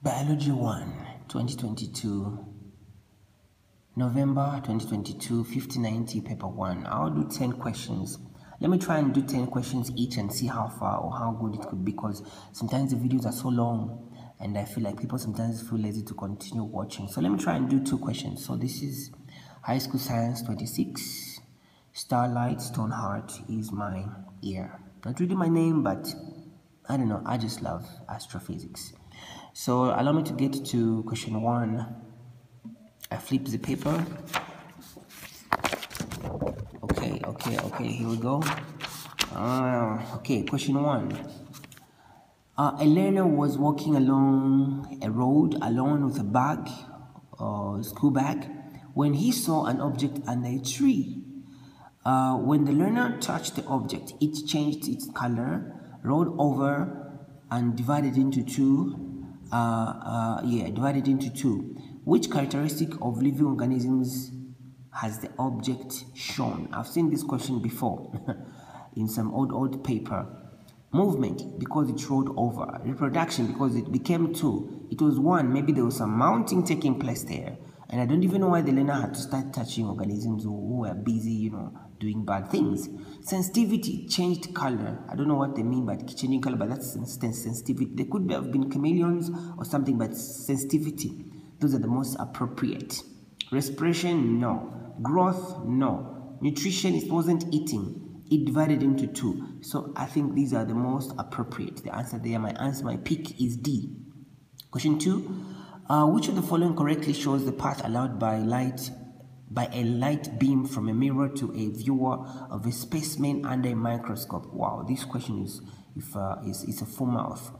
Biology 1, 2022, November 2022, 5090, paper 1. I'll do 10 questions. Let me try and do 10 questions each and see how far or how good it could be because sometimes the videos are so long and I feel like people sometimes feel lazy to continue watching. So let me try and do two questions. So this is High School Science 26. Starlight Stoneheart is my ear. Not really my name, but I don't know. I just love astrophysics. So allow me to get to question one. I flip the paper. Okay, okay, okay, here we go. Uh, okay, question one. Uh, a learner was walking along a road alone with a bag, uh, school bag, when he saw an object under a tree. Uh, when the learner touched the object, it changed its color, rolled over, and divided into two uh, uh, yeah, divided into two. Which characteristic of living organisms has the object shown? I've seen this question before in some old old paper. Movement because it rolled over. Reproduction because it became two. It was one. Maybe there was some mounting taking place there. And I don't even know why the learner had to start touching organisms who, who were busy, you know, doing bad things. Sensitivity changed color. I don't know what they mean by changing color, but that's sensitivity. They could have been chameleons or something, but sensitivity. Those are the most appropriate. Respiration, no. Growth, no. Nutrition, it wasn't eating. It divided into two. So I think these are the most appropriate. The answer there, my answer, my pick is D. Question two. Uh, which of the following correctly shows the path allowed by light by a light beam from a mirror to a viewer of a specimen under a microscope? Wow, this question is if uh, is, is a full mouth.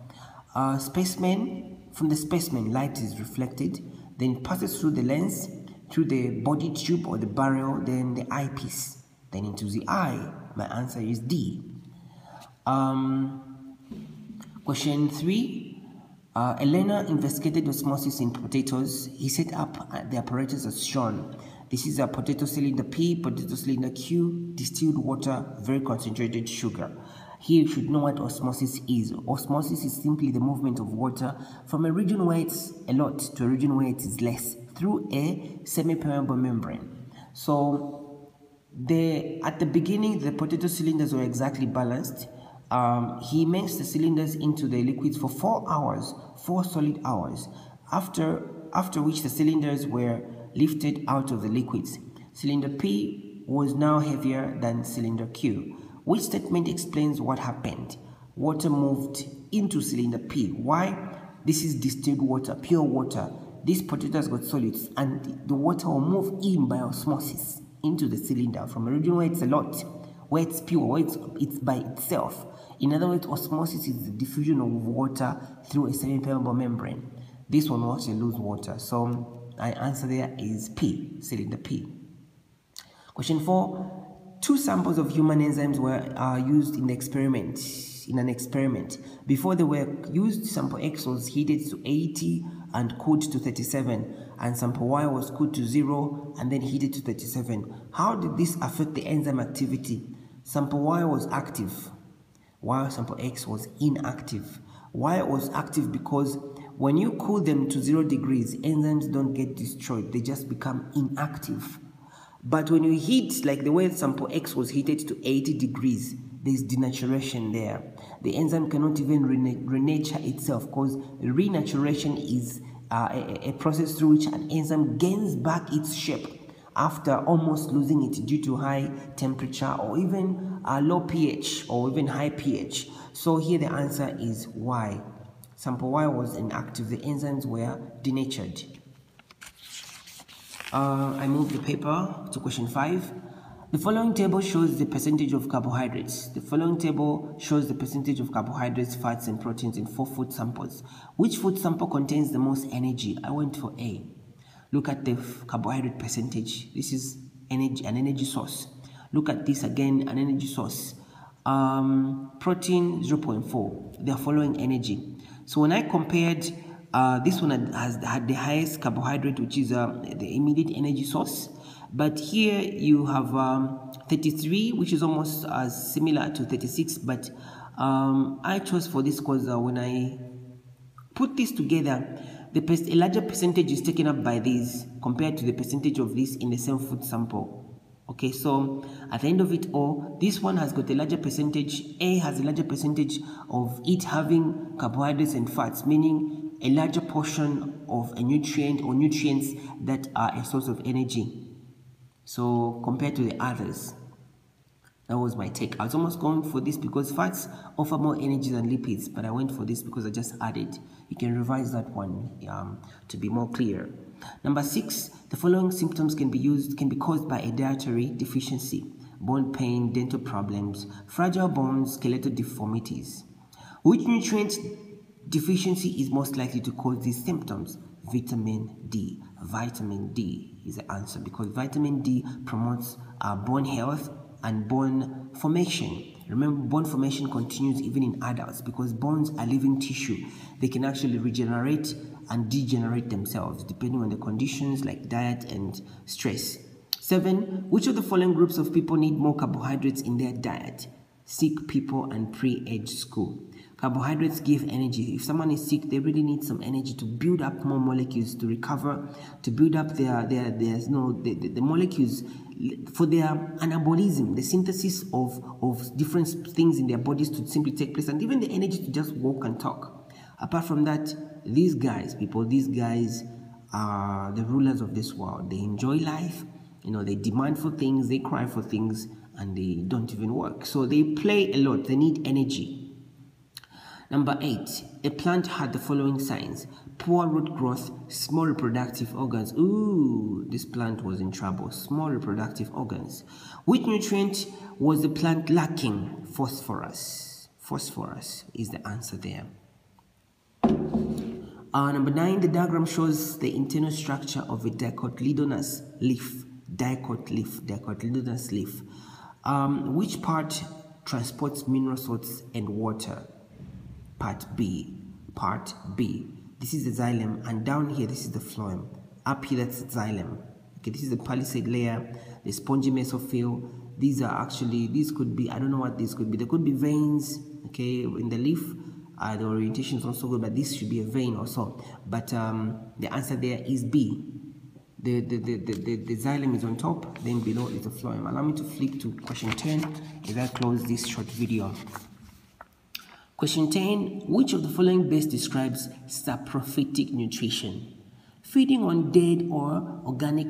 Uh, specimen from the specimen, light is reflected, then passes through the lens, through the body tube or the barrel, then the eyepiece, then into the eye. My answer is D. Um, question three. Uh, Elena investigated osmosis in potatoes. He set up the apparatus as shown. This is a potato cylinder P, potato cylinder Q, distilled water, very concentrated sugar. Here you should know what osmosis is. Osmosis is simply the movement of water from a region where it's a lot to a region where it is less through a semi-permeable membrane. So the, at the beginning, the potato cylinders were exactly balanced um, he immersed the cylinders into the liquids for four hours, four solid hours, after, after which the cylinders were lifted out of the liquids. Cylinder P was now heavier than cylinder Q. Which statement explains what happened? Water moved into cylinder P. Why? This is distilled water, pure water. These potatoes got solids and the water will move in by osmosis into the cylinder from a region where it's a lot, where it's pure, where it's, it's by itself. In other words, osmosis is the diffusion of water through a semi-permeable membrane. This one will not lose water. So my answer there is P, cylinder P. Question 4. Two samples of human enzymes were uh, used in the experiment, in an experiment. Before they were used, sample X was heated to 80 and cooled to 37, and sample Y was cooled to 0 and then heated to 37. How did this affect the enzyme activity? Sample Y was active while sample X was inactive. Y was active because when you cool them to zero degrees, enzymes don't get destroyed, they just become inactive. But when you heat, like the way sample X was heated to 80 degrees, there's denaturation there. The enzyme cannot even renature itself because renaturation is uh, a, a process through which an enzyme gains back its shape after almost losing it due to high temperature or even a low pH or even high pH. So here the answer is Y. Sample Y was inactive. The enzymes were denatured. Uh, I move the paper to question 5. The following table shows the percentage of carbohydrates. The following table shows the percentage of carbohydrates, fats, and proteins in four food samples. Which food sample contains the most energy? I went for A. Look at the carbohydrate percentage. This is energy, an energy source. Look at this again, an energy source. Um, protein 0.4. They are following energy. So when I compared, uh, this one has had the highest carbohydrate, which is uh, the immediate energy source. But here you have um, 33, which is almost as similar to 36. But um, I chose for this because uh, when I Put this together, the a larger percentage is taken up by these compared to the percentage of this in the same food sample. Okay, so at the end of it all, this one has got a larger percentage. A has a larger percentage of it having carbohydrates and fats, meaning a larger portion of a nutrient or nutrients that are a source of energy. So compared to the others, that was my take. I was almost going for this because fats offer more energy than lipids, but I went for this because I just added. You can revise that one um, to be more clear. Number six, the following symptoms can be used can be caused by a dietary deficiency, bone pain, dental problems, fragile bones, skeletal deformities. Which nutrient deficiency is most likely to cause these symptoms? Vitamin D. Vitamin D is the answer because vitamin D promotes uh, bone health and bone formation. Remember, bone formation continues even in adults because bones are living tissue. They can actually regenerate and degenerate themselves depending on the conditions like diet and stress. Seven, which of the following groups of people need more carbohydrates in their diet? Sick people and pre age school. Carbohydrates give energy. If someone is sick, they really need some energy to build up more molecules to recover, to build up their their there's no the, the, the molecules for their anabolism, the synthesis of, of different things in their bodies to simply take place, and even the energy to just walk and talk. Apart from that, these guys, people, these guys are the rulers of this world. They enjoy life, you know, they demand for things, they cry for things, and they don't even work. So they play a lot, they need energy. Number eight, a plant had the following signs poor root growth, small reproductive organs. Ooh, this plant was in trouble. Small reproductive organs. Which nutrient was the plant lacking? Phosphorus. Phosphorus is the answer there. Uh, number nine, the diagram shows the internal structure of a dicotyledonous leaf. Dicot leaf, dicotyledonous leaf. Um, which part transports mineral salts and water? Part B. Part B. This is the xylem, and down here, this is the phloem. Up here, that's the xylem. Okay, this is the palisade layer, the spongy mesophyll. These are actually, these could be, I don't know what these could be. There could be veins, okay, in the leaf. Uh, the orientation is also good, but this should be a vein also. But um, the answer there is B. The, the, the, the, the, xylem is on top, then below is the phloem. Allow me to flip to question 10 as I close this short video. Question 10. Which of the following best describes saprophytic nutrition? Feeding on dead or organic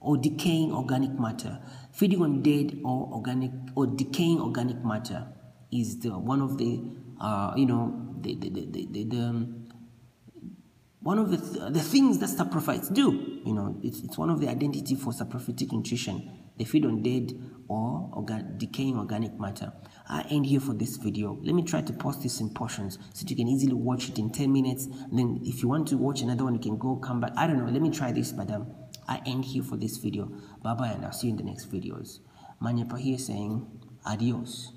or decaying organic matter. Feeding on dead or organic or decaying organic matter is the one of the uh, you know the the, the, the, the um, one of the, th the things that saprophytes do. You know, it's, it's one of the identity for saprophytic nutrition. They feed on dead or organ decaying organic matter. I end here for this video. Let me try to post this in portions so you can easily watch it in 10 minutes. And then if you want to watch another one, you can go come back. I don't know. Let me try this, but um, I end here for this video. Bye-bye, and I'll see you in the next videos. Manyapa here saying adios.